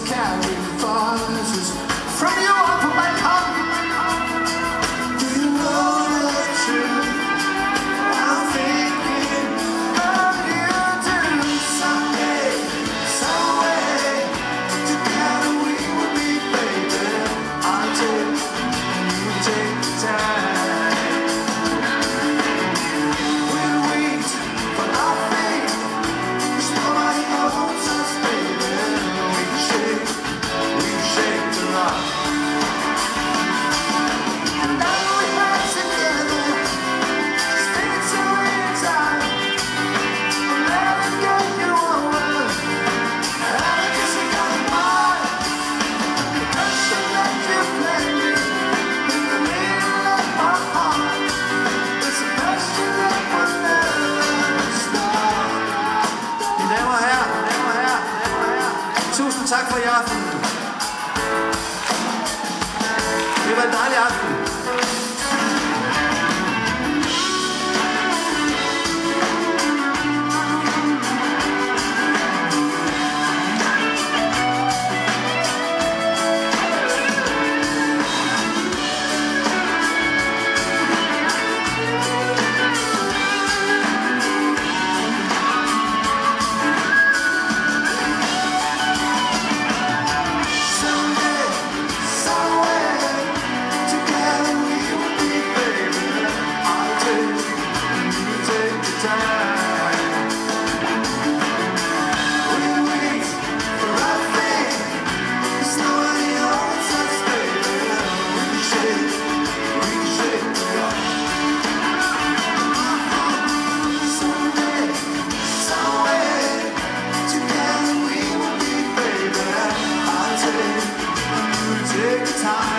carry Tusind tak for i aften. Det var en dejlig aften. take, you time.